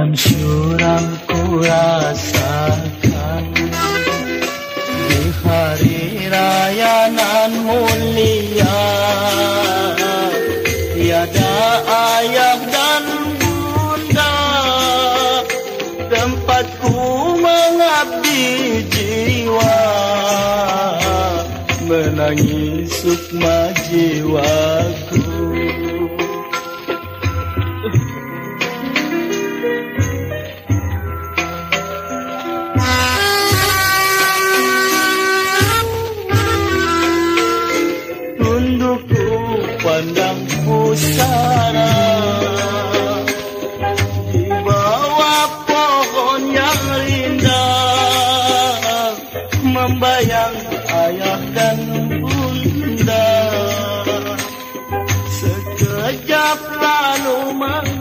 Dalam syurang ku rasakan Di hari raya nan mulia. Tiada ayah dan bunda Tempatku mengabdi jiwa. Menangis sukma jiwaku pusara. Di bawah pohon yang rindang membayang ayah dan bunda. Sekejap lalu menghilang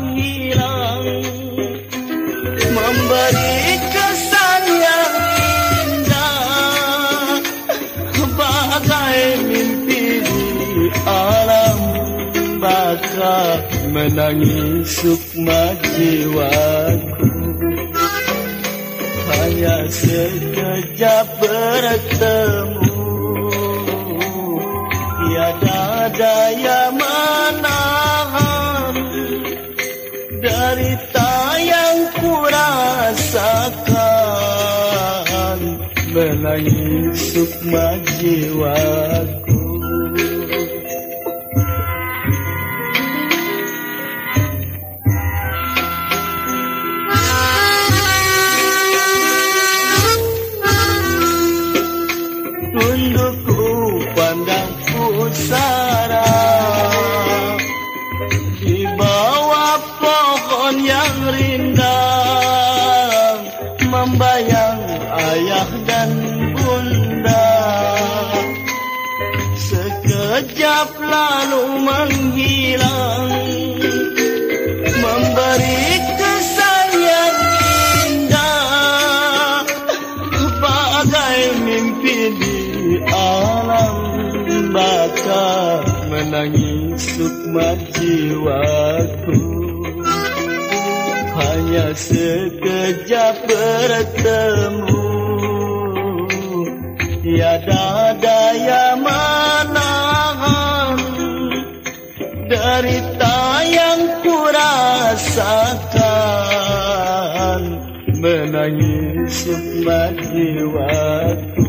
baka menangis sukma jiwaku hanya sekejap bertemu. Tiada daya menahan derita yang kurasakan. Menangis sukma jiwaku tundukku pandang pusara di bawah pohon yang rindang membayang ayah dan bunda. Sekejap lalu menghilang menangis sukma jiwaku. Hanya sekejap bertemu. Tiada daya menahan derita yang kurasakan. Menangis sukma jiwaku.